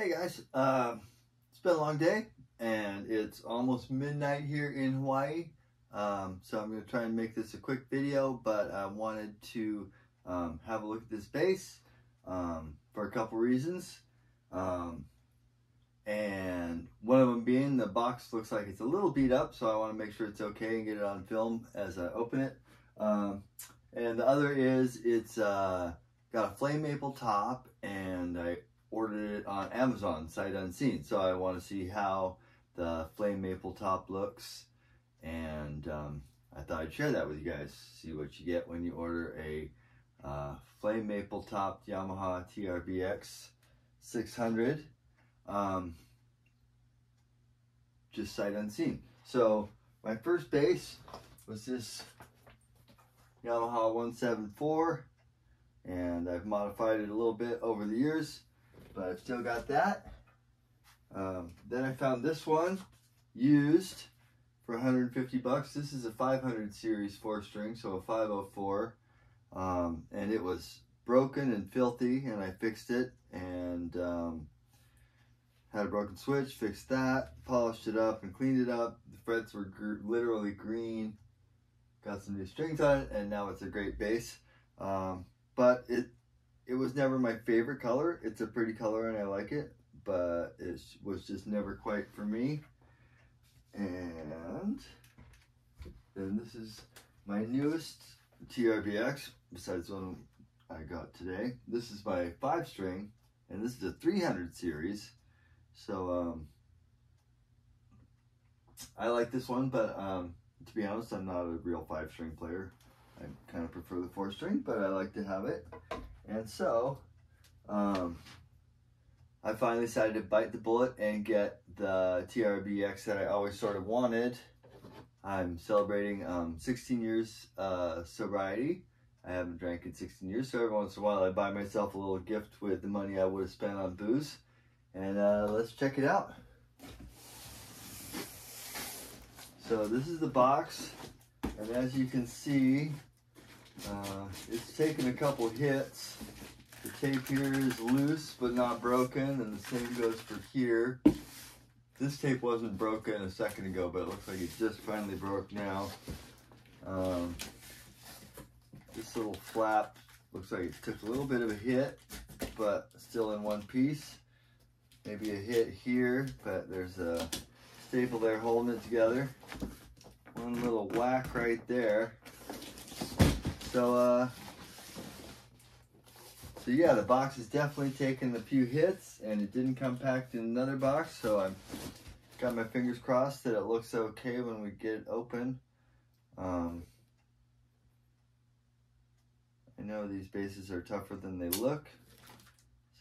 Hey guys, um, it's been a long day and it's almost midnight here in Hawaii. Um, so I'm going to try and make this a quick video, but I wanted to um, have a look at this bass um, for a couple reasons. Um, and one of them being the box looks like it's a little beat up, so I want to make sure it's okay and get it on film as I open it. Um, and the other is it's uh, got a flame maple top and I ordered it on Amazon, sight unseen. So I want to see how the flame maple top looks. And um, I thought I'd share that with you guys. See what you get when you order a uh, flame maple top Yamaha TRBX 600. Um, just sight unseen. So my first bass was this Yamaha 174 and I've modified it a little bit over the years but I've still got that. Um, then I found this one used for 150 bucks. This is a 500 series four string, so a 504. Um, and it was broken and filthy, and I fixed it and um, had a broken switch, fixed that, polished it up and cleaned it up. The frets were gr literally green. Got some new strings on it, and now it's a great bass. Um, but it it was never my favorite color. It's a pretty color and I like it, but it was just never quite for me. And then this is my newest TRBX, besides one I got today. This is my five string, and this is a 300 series. So, um, I like this one, but um, to be honest, I'm not a real five string player. I kind of prefer the four string, but I like to have it. And so, um, I finally decided to bite the bullet and get the TRBX that I always sort of wanted. I'm celebrating um, 16 years uh, sobriety. I haven't drank in 16 years, so every once in a while I buy myself a little gift with the money I would have spent on booze. And uh, let's check it out. So this is the box, and as you can see, uh, it's taken a couple hits. The tape here is loose but not broken, and the same goes for here. This tape wasn't broken a second ago, but it looks like it just finally broke now. Um, this little flap looks like it took a little bit of a hit, but still in one piece. Maybe a hit here, but there's a staple there holding it together. One little whack right there. So, uh, so yeah, the box has definitely taken a few hits and it didn't come packed in another box. So I've got my fingers crossed that it looks okay when we get it open. Um, I know these basses are tougher than they look.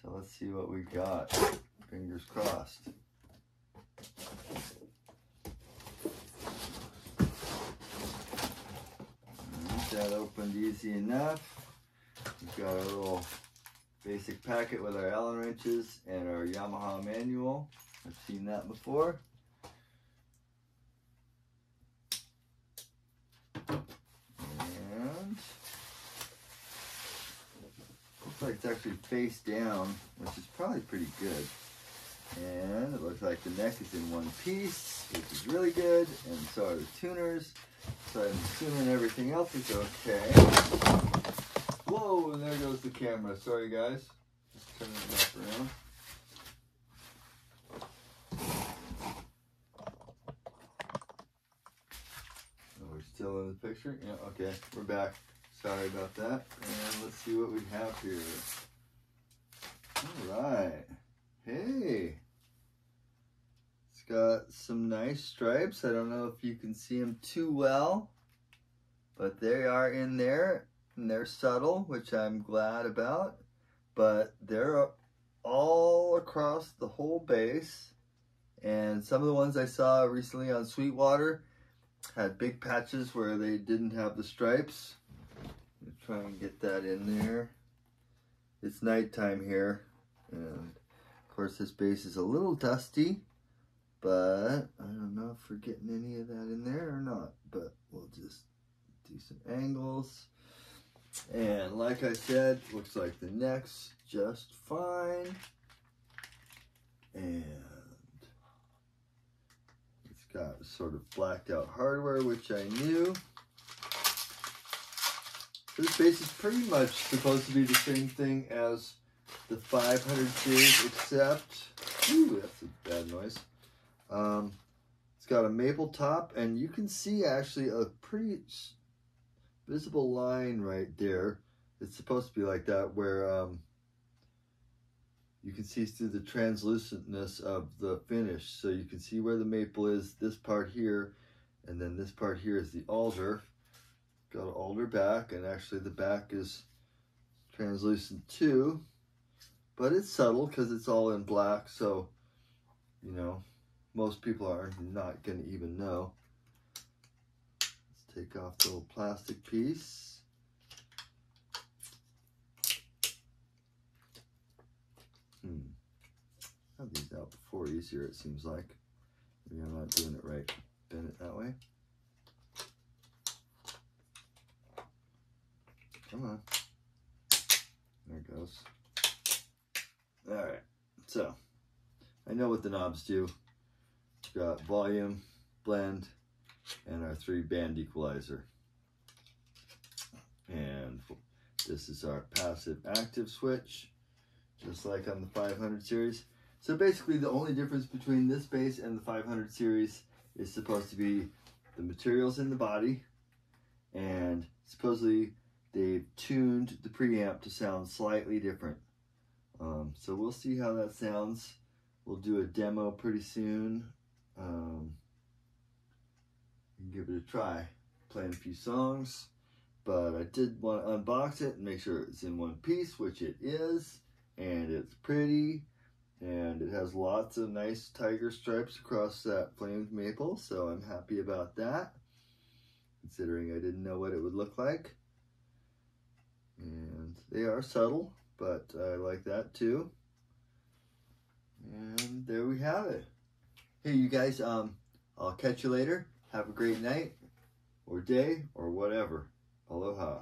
So let's see what we got. Fingers crossed. That opened easy enough. We've got a little basic packet with our Allen wrenches and our Yamaha manual. I've seen that before. And looks like it's actually face down, which is probably pretty good. And it looks like the neck is in one piece, which is really good. And so are the tuners. So I'm assuming everything else is okay. Whoa, and there goes the camera. Sorry, guys. Just turning it back around. Oh, we're still in the picture? Yeah, okay. We're back. Sorry about that. And let's see what we have here. All right. Hey. It's got some nice stripes. I don't know if you can see them too well, but they are in there and they're subtle, which I'm glad about, but they're all across the whole bass. And some of the ones I saw recently on Sweetwater had big patches where they didn't have the stripes. Try and get that in there. It's nighttime here, and course, this bass is a little dusty, but I don't know if we're getting any of that in there or not, but we'll just do some angles. And like I said, looks like the neck's just fine. And it's got sort of blacked out hardware, which I knew. This bass is pretty much supposed to be the same thing as the 500 series, except, ooh, that's a bad noise. Um, it's got a maple top, and you can see actually a pretty visible line right there. It's supposed to be like that, where um, you can see through the translucentness of the finish. So you can see where the maple is, this part here, and then this part here is the alder. Got an alder back, and actually the back is translucent too. But it's subtle because it's all in black, so, you know, most people are not going to even know. Let's take off the little plastic piece. Hmm. Have these out before easier, it seems like. Maybe I'm not doing it right. Bend it that way. Come on. There it goes. Alright, so I know what the knobs do. We've got volume, blend, and our three band equalizer. And this is our passive active switch, just like on the 500 series. So basically the only difference between this bass and the 500 series is supposed to be the materials in the body and supposedly they've tuned the preamp to sound slightly different. So we'll see how that sounds. We'll do a demo pretty soon. Um, give it a try. Playing a few songs, but I did want to unbox it and make sure it's in one piece, which it is, and it's pretty, and it has lots of nice tiger stripes across that flamed maple, so I'm happy about that, considering I didn't know what it would look like. And they are subtle, but I like that too. And there we have it. Hey, you guys, um, I'll catch you later. Have a great night, or day, or whatever. Aloha.